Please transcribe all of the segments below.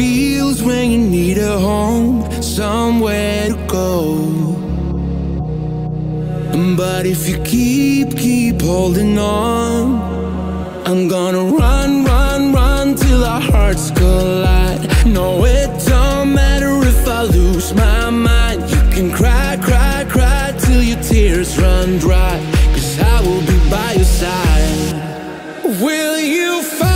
feels when you need a home, somewhere to go. But if you keep, keep holding on, I'm gonna run, run, run till our hearts collide. No, it don't matter if I lose my mind. You can cry, cry, cry till your tears run dry. Cause I will be by your side. Will you follow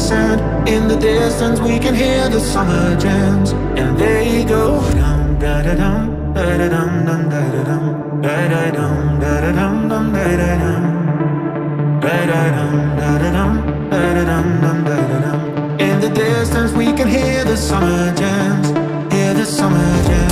sand In the distance we can hear the summer jams. And they go. Dum da da dum da da dum dum da da dum. Da da dum da da dum dum da da dum. Da da dum da da dum da da dum dum da da dum. In the distance we can hear the summer jams. Hear the summer jams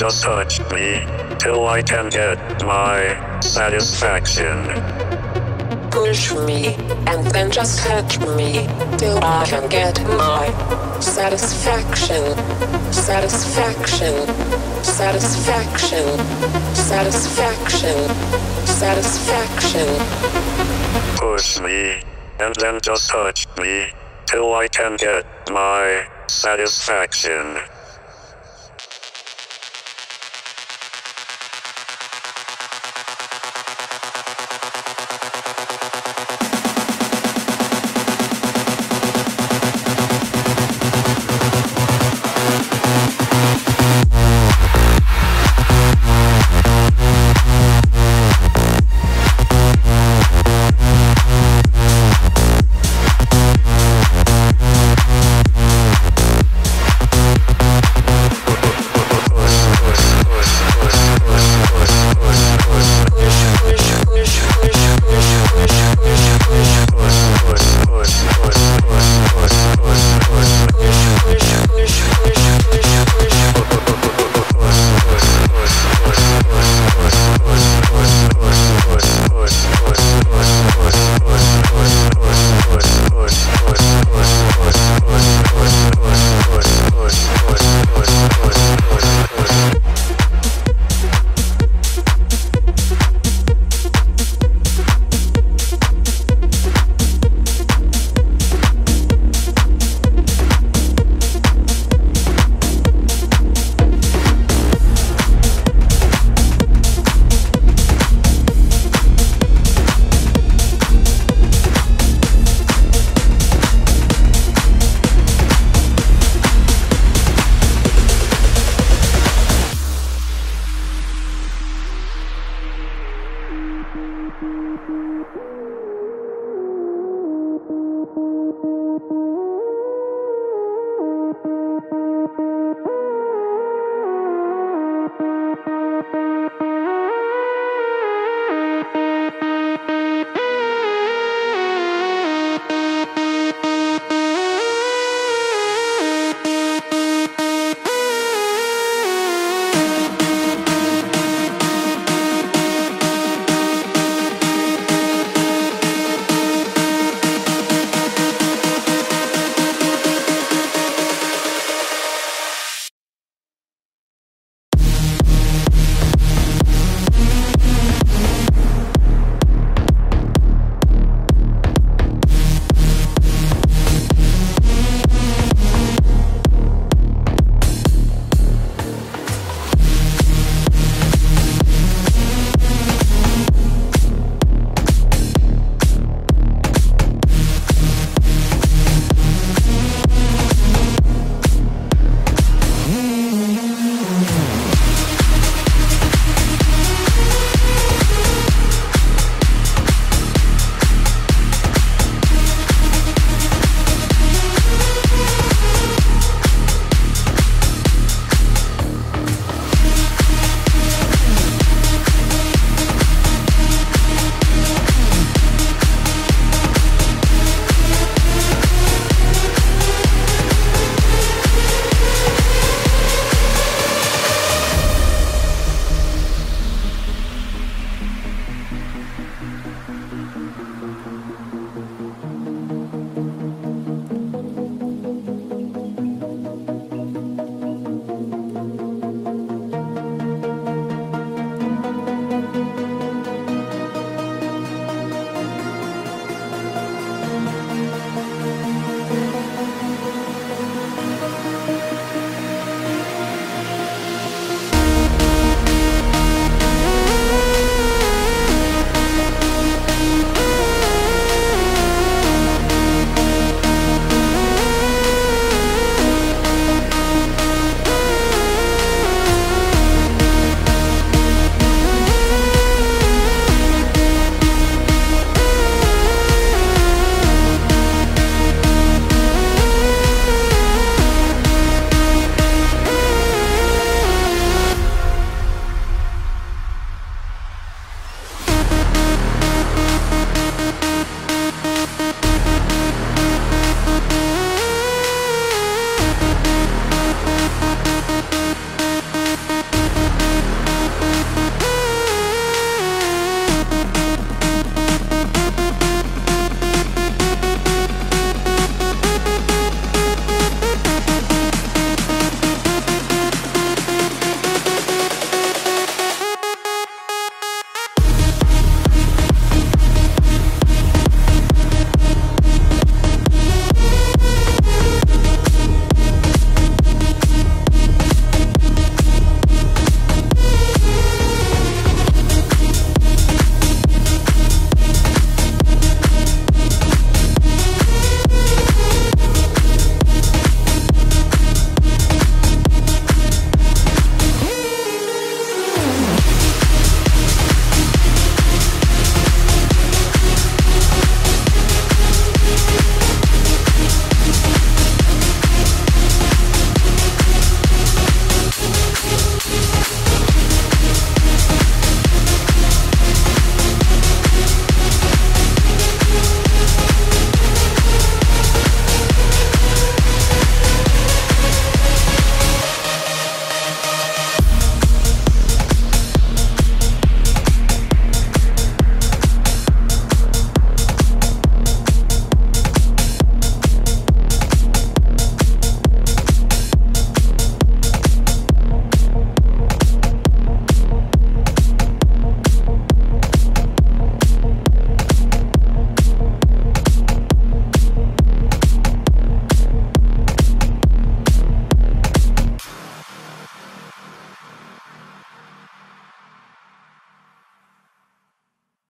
just touch me till I can get my satisfaction. Push me and then just touch me till I can get my satisfaction. Satisfaction. Satisfaction. Satisfaction. Satisfaction. Push me and then just touch me till I can get my satisfaction.